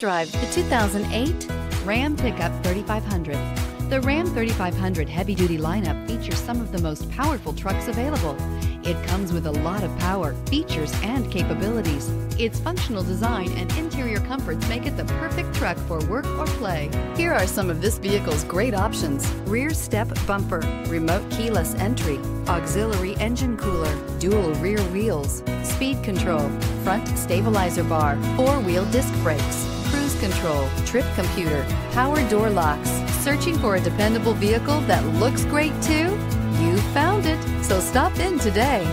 Drive the 2008 Ram Pickup 3500. The Ram 3500 heavy-duty lineup features some of the most powerful trucks available. It comes with a lot of power, features, and capabilities. Its functional design and interior comforts make it the perfect truck for work or play. Here are some of this vehicle's great options. Rear step bumper, remote keyless entry, auxiliary engine cooler, dual rear wheels, speed control, front stabilizer bar, four-wheel disc brakes, cruise control, trip computer, power door locks. Searching for a dependable vehicle that looks great too? You found it, so stop in today.